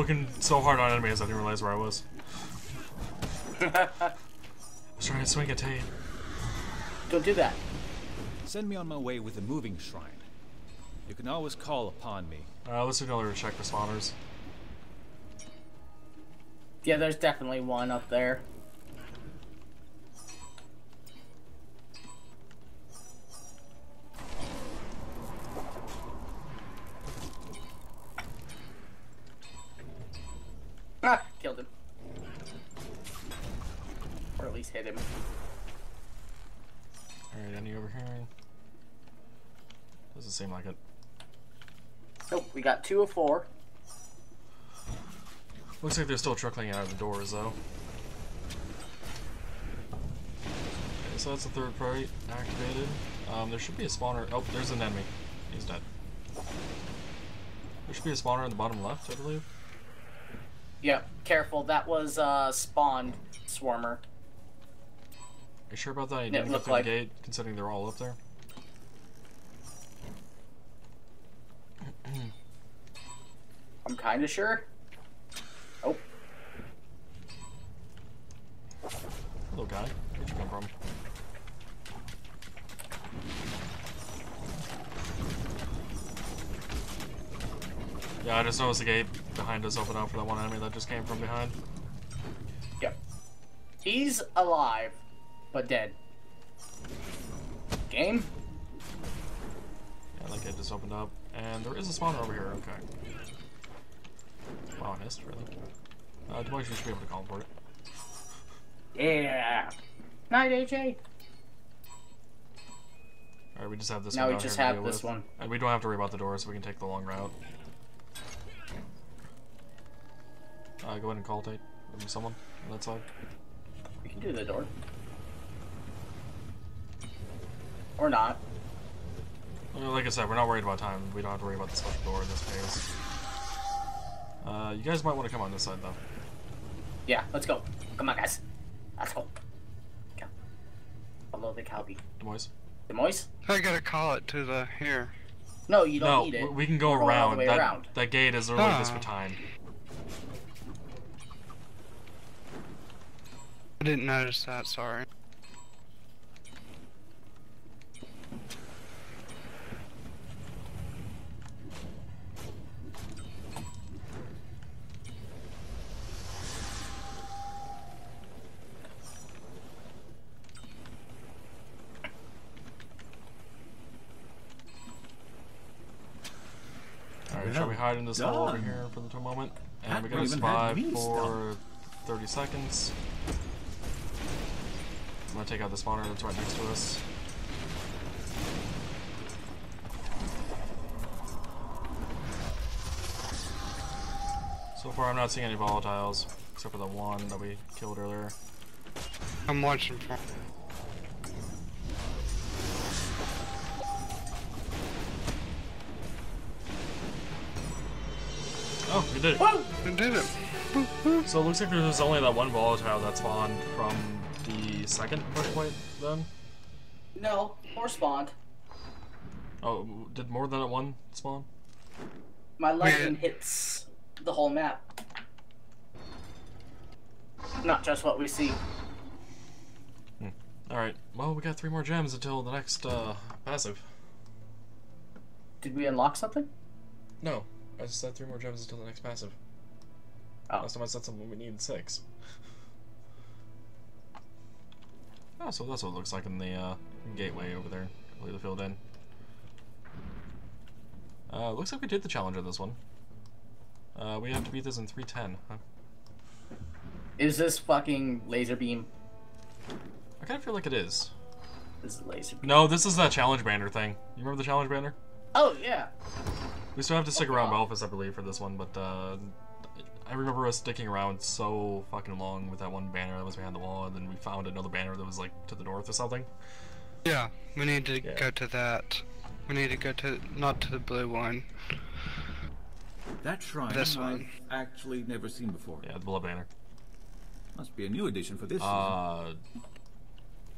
looking so hard on enemies I didn't realize where I was. I was trying to swing a Tait. Don't do that. Send me on my way with the moving shrine. You can always call upon me. Uh, let's ignore to check the spawners. Yeah, there's definitely one up there. Ah, killed him. Or at least hit him. Alright, any over here? Doesn't seem like it. Nope, we got two of four. Looks like they're still trickling out of the doors, though. Okay, so that's the third party activated. Um, there should be a spawner. Oh, there's an enemy. He's dead. There should be a spawner in the bottom left, I believe. Yep, careful. That was uh, spawned swarmer. Are you sure about that? I didn't go through like- the gate, considering they're all up there? I'm kind of sure. Oh, Hello, guy. Where'd you come from? Yeah, I just noticed the gate behind us open up for that one enemy that just came from behind. yep. He's alive, but dead. Game? Yeah, that gate just opened up. And there is a spawner over here, okay. Wow, I missed, really. Uh, you should be able to call for it. Yeah. Night, AJ. Alright, we just have this Now one Now we just here have this with. one. And we don't have to worry about the door, so we can take the long route. Uh, go ahead and call Tait. Maybe someone on that side. We can do the door. Or not. Like I said, we're not worried about time. We don't have to worry about the special door in this phase. Uh, you guys might want to come on this side, though. Yeah, let's go. Come on, guys. Let's go. Go. Follow the cowbie. Demois? Demois? I gotta call it to the here. No, you don't No, need it. w- we can go We're going all around. that, around. that gate is literally this for Ah. time. I didn't notice that, sorry. Alright, shall we hide in this hole over here for the moment? And That we got a even had survive for 30 seconds. Gonna take out the spawner that's right next to us. So far, I'm not seeing any volatiles, except for the one that we killed earlier. I'm watching for Oh, we did it. Whoa! I did it. So it looks like there's only that one volatile that spawned from the second push point, then? No, more spawned. Oh, did more than that one spawn? My lightning hits the whole map. Not just what we see. Alright, well, we got three more gems until the next, uh, passive. Did we unlock something? No, I just said three more gems until the next passive. Oh. Last time I said something, we needed six. Oh, so that's what it looks like in the, uh, gateway over there. Completely filled in. Uh, looks like we did the challenge of this one. Uh, we have to beat this in 310, huh? Is this fucking laser beam? I kind of feel like it is. This is laser beam. No, this is that challenge banner thing. You remember the challenge banner? Oh yeah. We still have to stick around Balfus, I believe, for this one, but uh, I remember us sticking around so fucking long with that one banner that was behind the wall, and then we found another banner that was like to the north or something. Yeah, we need to Yeah. go to that. We need to go to, not to the blue one. That shrine This I've one. actually never seen before. Yeah, the blood banner. Must be a new addition for this Uh,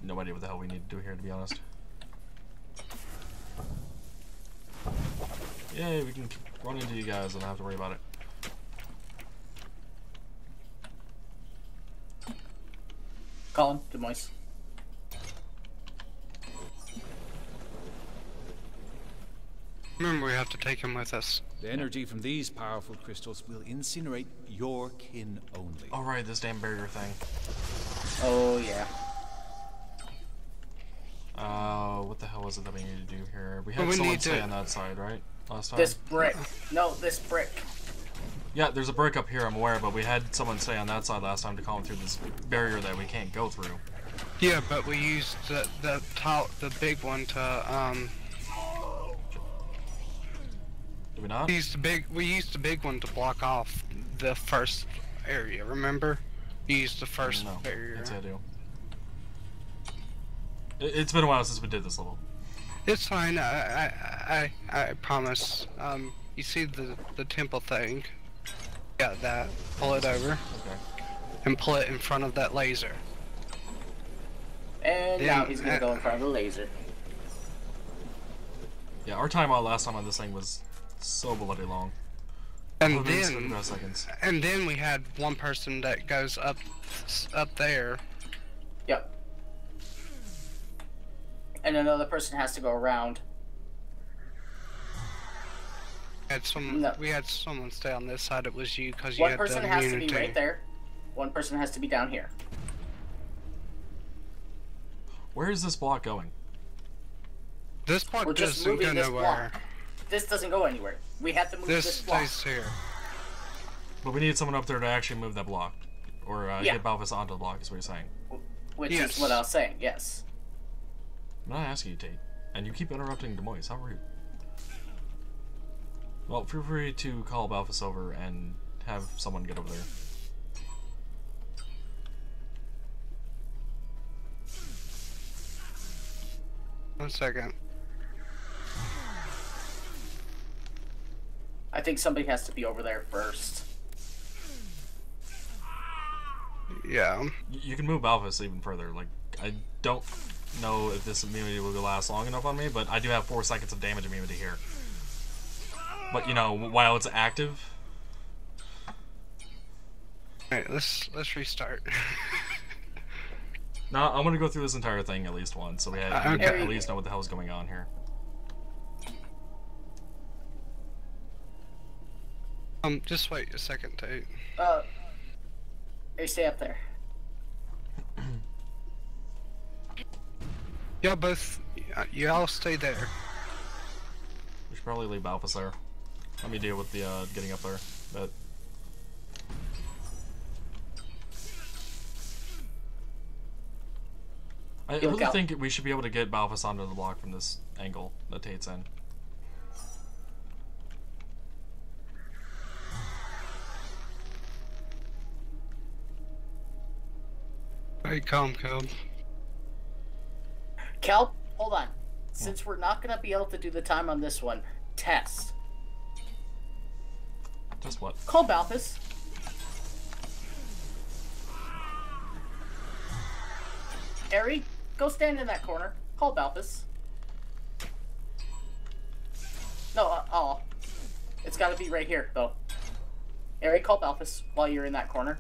no idea what the hell we need to do here, to be honest. Yay, we can run into you guys and not have to worry about it. Call him, Demois. Remember, we have to take him with us. The energy from these powerful crystals will incinerate your kin only. All right, this damn barrier thing. Oh yeah. Uh, what the hell was it that we needed to do here? We Well, had we someone stay to- on that side, right? Last time. This brick. No, this brick. Yeah, there's a brick up here. I'm aware, but we had someone stay on that side last time to come through this barrier that we can't go through. Yeah, but we used the the top, the big one to um. Did we not? We used the big. We used the big one to block off the first area. Remember? We used the first no, barrier. Yes, I do. It, it's been a while since we did this level. It's fine. I I I, I promise. Um, you see the the temple thing? Got that. Pull it over Okay. and pull it in front of that laser. And Yeah, now he's gonna uh, go in front of the laser. Yeah, our time out last time on this thing was so bloody long. And then seconds. and then we had one person that goes up up there. Yep. And another person has to go around. Had some. No. We had someone stay on this side. It was you because you One had person the has to immunity. be right there. One person has to be down here. Where is this block going? This block We're just doesn't go moving this nowhere. block. This doesn't go anywhere. We have to move This this, block. stays here. But we need someone up there to actually move that block. Or uh, Yeah. get Balfus onto the block, is what you're saying. Which Yes. is what I was saying, yes. I'm not asking you, Tait. And you keep interrupting Demois. How rude. Well, feel free to call Balfus over and have someone get over there. One second. I think somebody has to be over there first. Yeah. You can move Balfus even further. Like, I don't know if this immunity will last long enough on me, but I do have four seconds of damage immunity here. But, you know, while it's active, Alright, let's let's restart. no, I'm gonna go through this entire thing at least once, so we, have, Uh, we okay. at least know what the hell is going on here. um, just wait a second, Tait. Uh, hey, stay up there. Y'all both, y- y'all stay there. We should probably leave Balfus there. Let me deal with the uh, getting up there. But I look really out. think we should be able to get Balfus onto the block from this angle that Tait's in. Hey, calm, calm. Cal, hold on. Since we're not gonna be able to do the time on this one, test. Just what? Call Balfus. Ari, go stand in that corner. Call Balfus. No, uh, oh. It's gotta be right here, though. Ari, call Balfus while you're in that corner.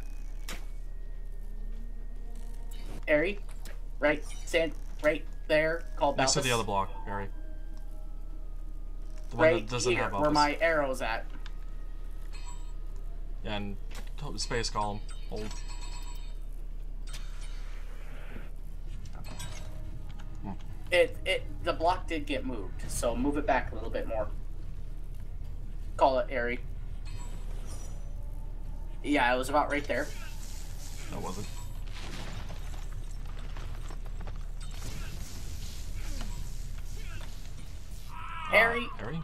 Ari, right, stand right there. Call Balfus. Next to the other block, Barry. The one right that doesn't here, have where my arrow's at. Yeah, and space column. Hold. It it the block did get moved, so move it back a little bit more. Call it Airy. Yeah, it was about right there. No, it wasn't. Harry. Uh, Harry?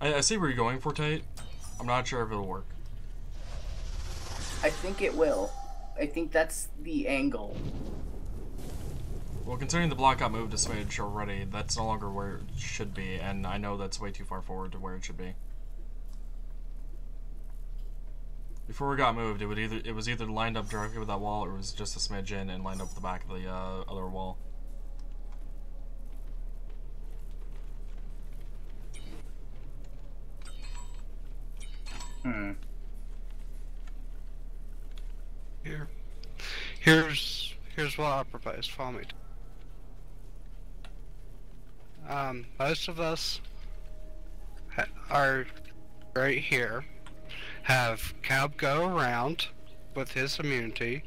I, I see where you're going for, Tait. I'm not sure if it'll work. I think it will. I think that's the angle. Well, considering the block got moved a smidge already, that's no longer where it should be, and I know that's way too far forward to where it should be. Before it got moved, it would either it was either lined up directly with that wall, or it was just a smidge in and lined up with the back of the uh, other wall. Hmm. Here, here's here's what I propose. Follow me. Um, most of us ha- are right here. Have Cab go around with his immunity.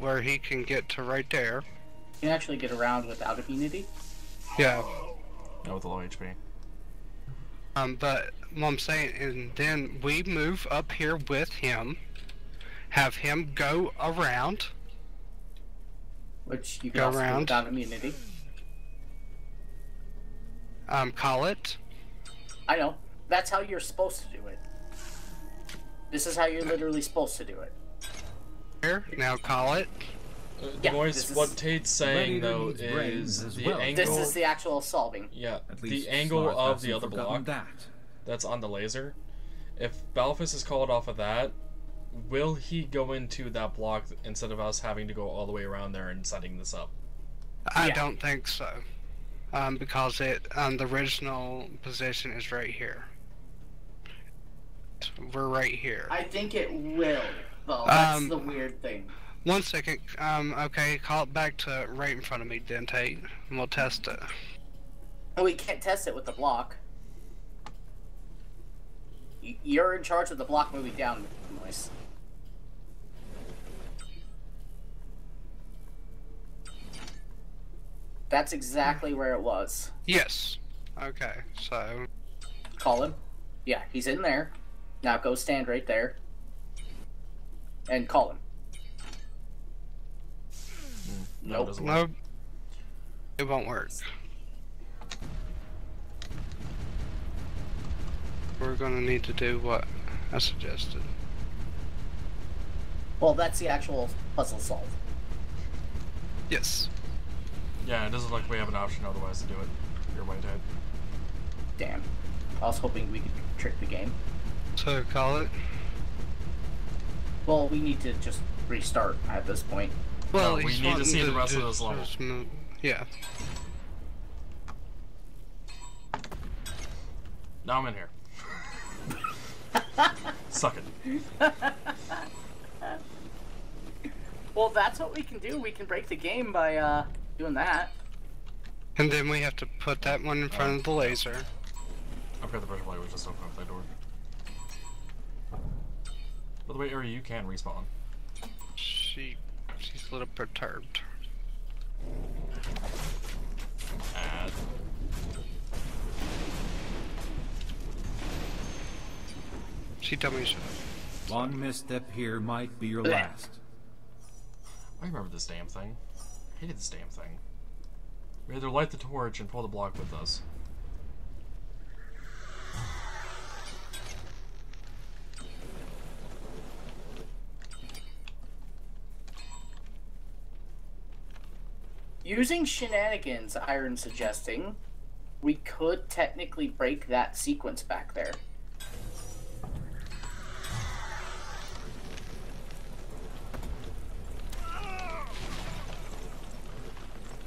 Where he can get to right there. You can actually get around without immunity. Yeah. No, with the low HP. Um, but what I'm saying, and then we move up here with him, have him go around, Which you can Go also around. without immunity. um, call it. I know. That's how you're supposed to do it. This is how you're literally supposed to do it. Here, now call it. Uh, Yeah, boys, what Tait's saying though is the well. angle. This is the actual solving. yeah, At least the angle of the other block That. that's on the laser. If Balfus is called off of that, will he go into that block instead of us having to go all the way around there and setting this up? I Yeah. don't think so. Um, because it, um, the original position is right here. We're right here. I think it will, though. That's Um, the weird thing. One second. Um, okay, call it back to right in front of me, Dentate, and we'll test it. Oh, we can't test it with the block. Y- You're in charge of the block moving down, Moise. That's exactly where it was. Yes. Okay, so Call him. Yeah, he's in there. Now go stand right there. And call him. No, Nope. it doesn't work. no, it won't work. We're gonna need to do what I suggested. Well, that's the actual puzzle solved. Yes. Yeah, it doesn't look like we have an option otherwise to do it. You're right, Ted. Damn. I was hoping we could trick the game. So call it. Well, we need to just restart at this point. Well, No, we need to see the rest of just- this level. Yeah. Now I'm in here. Suck it. Well, that's what we can do. We can break the game by uh, doing that. And then we have to put that one in front of the laser. I've got the pressure plate, which just open up that door. By the way, Ari, you can respawn. She, she's a little perturbed. Add. She told me she. One misstep here might be your last. I remember this damn thing. I hated this damn thing. We had to light the torch and pull the block with us. Using shenanigans, Iron suggesting, we could technically break that sequence back there.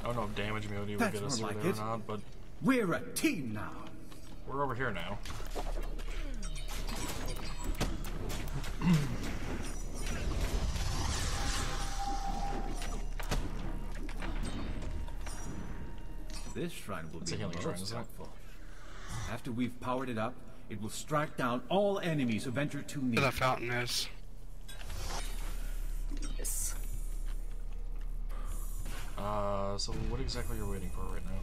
I don't know if damage immunity would That's get us more through like there it. or not, but We're a team now. we're over here now. This shrine will It's be a healing most shrine, helpful. After we've powered it up, it will strike down all enemies who venture too near. the fountain is. Yes. Uh, so what exactly are you waiting for right now?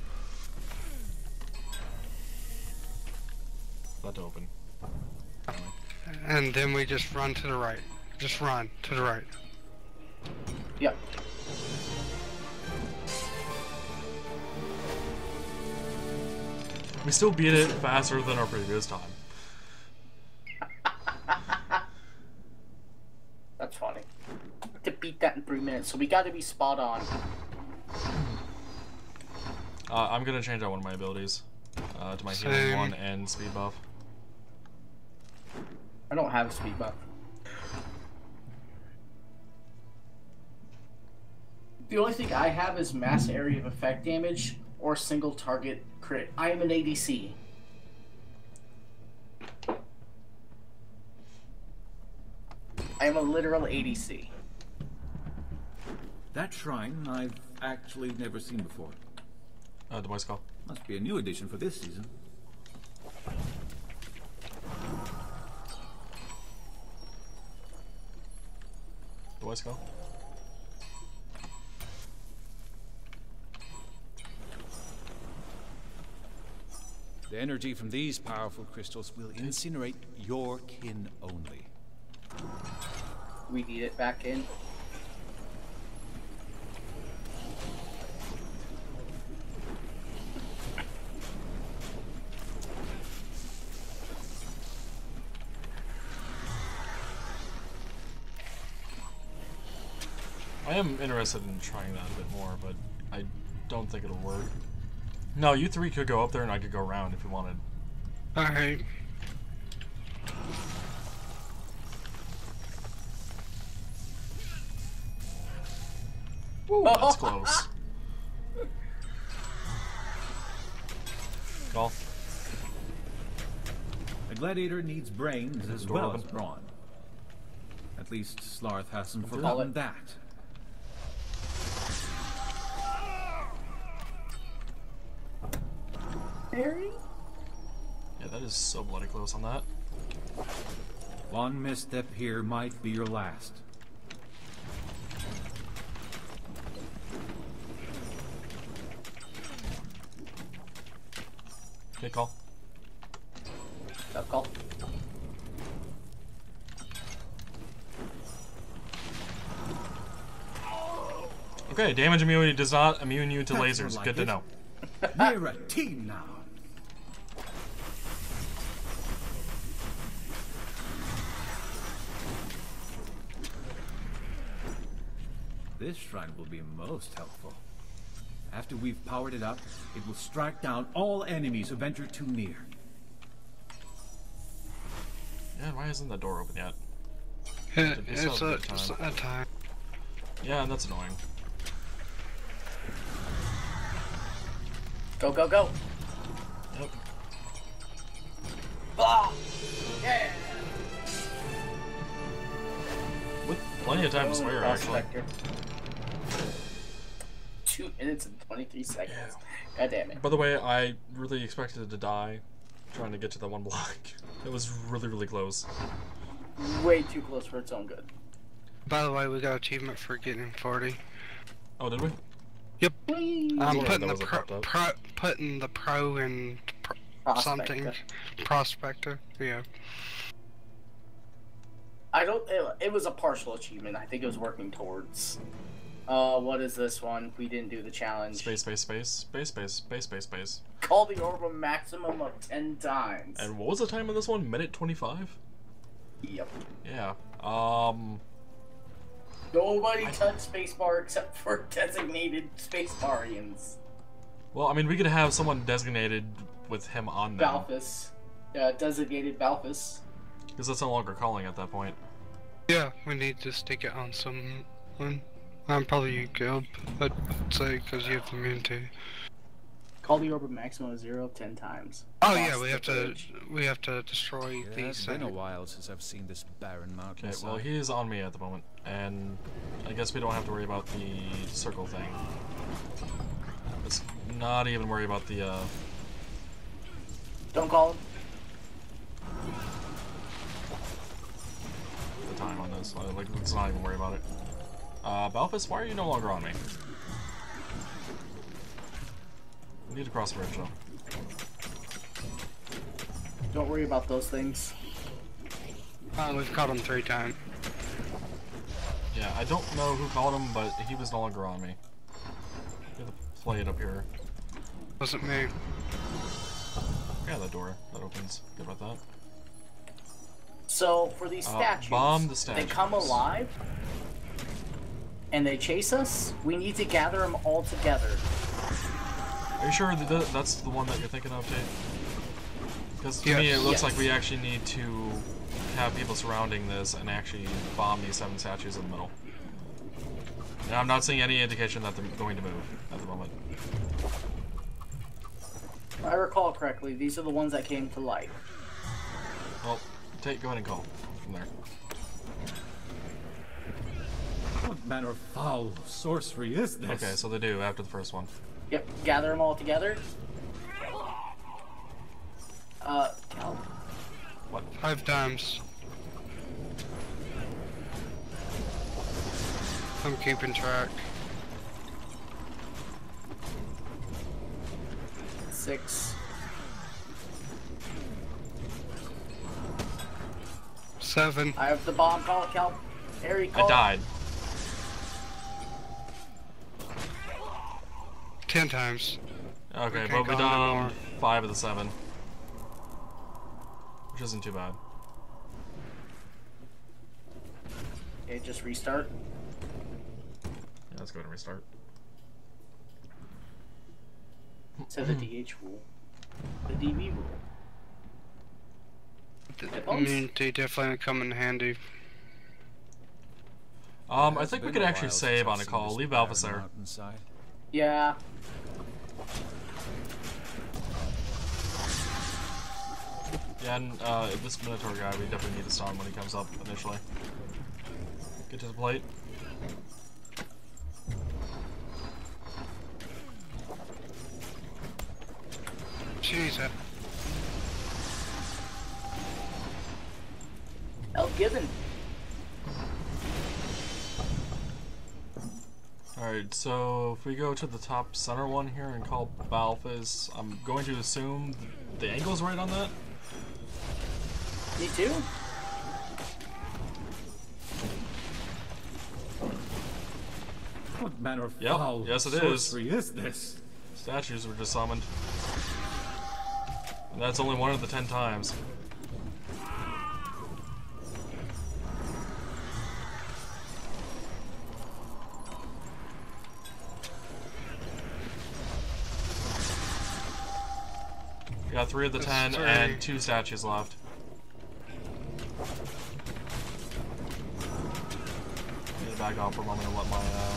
That to open. And then we just run to the right. Just run to the right. Yep. We still beat it faster than our previous time. That's funny. To beat that in three minutes, so we got to be spot on. Uh, I'm gonna change out one of my abilities uh, to my Same. healing one and speed buff. I don't have a speed buff. The only thing I have is mass area of effect damage or single target crit. I am an ADC. I am a literal ADC. That shrine I've actually never seen before. Uh, the voice call. Must be a new addition for this season. The voice call. The energy from these powerful crystals will incinerate your kin only. We need it back in. I am interested in trying that a bit more, but I don't think it'll work. No, you three could go up there and I could go around if you wanted. Alright. Ooh, that's close. Call. A gladiator needs brains as well open? as brawn. At least Slarth hasn't Call forgotten it. that. Harry? Yeah, that is so bloody close on that. One misstep here might be your last. Okay, call. Stop call. Okay, damage immunity does not immune you to That's lasers. like Good to know. We're a team now. This shrine will be most helpful. After we've powered it up, it will strike down all enemies who venture too near. Yeah, why isn't the door open yet? It, It's it's a a, it's time. a time. Yeah, that's annoying. Go, go, go. Yep. Ah! Yeah! With plenty of time to spare, actually. Prospector. Two minutes and 23 seconds. God damn it. By the way, I really expected to die trying to get to that one block. It was really, really close. Way too close for its own good. By the way, we got achievement for getting 40. Oh, did we? Whee! I'm Yeah, putting that the pro, popped pro, putting the pro in pro, something Prospector. prospector. Yeah. I don't. It, it was a partial achievement. I think it was working towards. Uh, what is this one? We didn't do the challenge. Space, space, space, space, space, space, space, space. Call the orb a maximum of ten times. And what was the time of this one? Minute 25? yep. Yeah. Um, Nobody touched spacebar except for designated spacebarians. well, I mean, we could have someone designated with him on them. Balfus. Yeah, designated Balfus. Because that's no longer calling at that point. Yeah, we need to stick it on someone. I'm probably you, Gil. I'd say because you have immunity. Call the orb a maximum of zero of ten times. Oh Cross yeah, we the have to bridge. we have to destroy It these. has been a while since I've seen this barren mountain. Okay, well, he is on me at the moment. And I guess we don't have to worry about the circle thing. Let's not even worry about the, uh, Don't call him. the time on this. Like, let's not even worry about it. Uh, Balfus, why are you no longer on me? We need to cross the bridge, though. Don't worry about those things. Oh, we've caught him three times. Yeah, I don't know who called him, but he was no longer on me. We have to play it up here. Wasn't me. Yeah, that door. That opens. Good about that. So for these Uh, statues, bomb the they come alive and they chase us. We need to gather them all together. Are you sure that that's the one that you're thinking of, Tait? Because to Yes. me, it looks Yes. like we actually need to have people surrounding this and actually bomb these seven statues in the middle. And I'm not seeing any indication that they're going to move at the moment. If I recall correctly, these are the ones that came to life. Well, Tait, go ahead and call from there. What manner of foul sorcery is this? Okay, so they do after the first one. Yep, gather them all together. Uh, Cal, What? Five times. I'm keeping track. six. Seven. I have the bomb. Call it, Cal. Harry, I call it. died. Ten times. Okay, can't but we go down five of the seven. Which isn't too bad. Okay, just restart. Yeah, let's go ahead and restart. To the DH rule. The DB rule. I Headphones? mean, they definitely come in handy. Um, I think we been could actually save on a call. Leave barren Alpha there. Mountainside. Yeah. Yeah, and uh, this Minotaur guy, we definitely need to stun when he comes up initially. Get to the plate. Jesus. El Gibbon. Alright, so if we go to the top center one here and call Balfus, I'm going to assume the angle's right on that. Me too. What manner of Yep, foul yes it is. sorcery is this? Statues were just summoned. And that's only one of the ten times. We got three of the That's ten three. and two statues left. Need to back off for a moment and let my uh,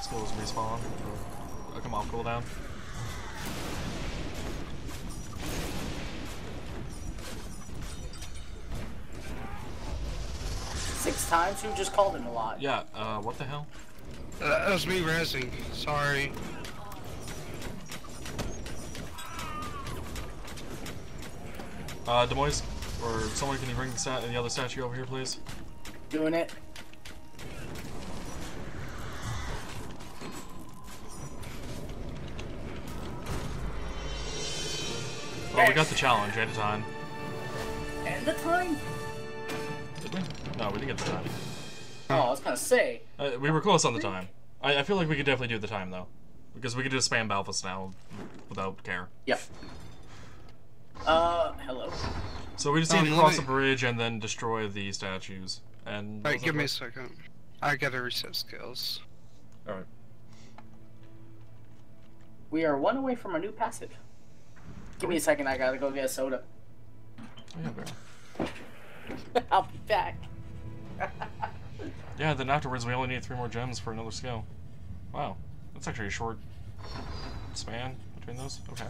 skills respawn. Or, uh, come off cooldown. Six times. You just called him a lot? Yeah, uh, what the hell? Uh, That was me resing. Sorry. Uh, Demois, or someone can you bring the, stat- the other statue over here, please? Doing it. Oh, we got the challenge at a time. And the time. Did we? No, we didn't get the time. Oh, I was gonna say. Uh, we were close on the time. I, I feel like we could definitely do the time, though. Because we could just spam Balfus now without care. Yep. Uh, hello. So we just Um, need to cross me- the bridge and then destroy the statues. And Alright, give me a second. I gotta reset skills. Alright. We are one away from a new passive. Give me a second. I gotta go get a soda. Oh, yeah, bear. I'll be back. Yeah, then afterwards we only need three more gems for another skill. Wow. That's actually a short span between those. Okay.